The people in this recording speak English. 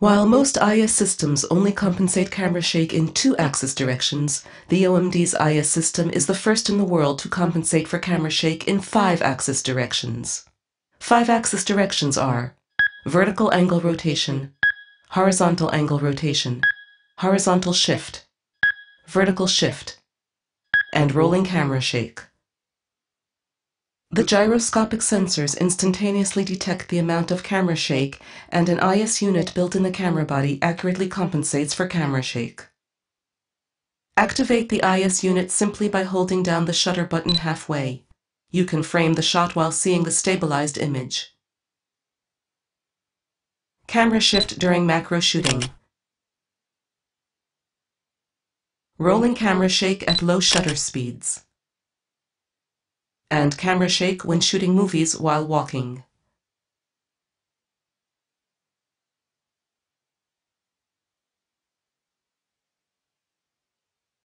While most IS systems only compensate camera shake in two-axis directions, the OMD's IS system is the first in the world to compensate for camera shake in five-axis directions. Five-axis directions are vertical angle rotation, horizontal angle rotation, horizontal shift, vertical shift, and rolling camera shake. The gyroscopic sensors instantaneously detect the amount of camera shake, and an IS unit built in the camera body accurately compensates for camera shake. Activate the IS unit simply by holding down the shutter button halfway. You can frame the shot while seeing the stabilized image. Camera shift during macro shooting. Rolling camera shake at low shutter speeds and camera shake when shooting movies while walking.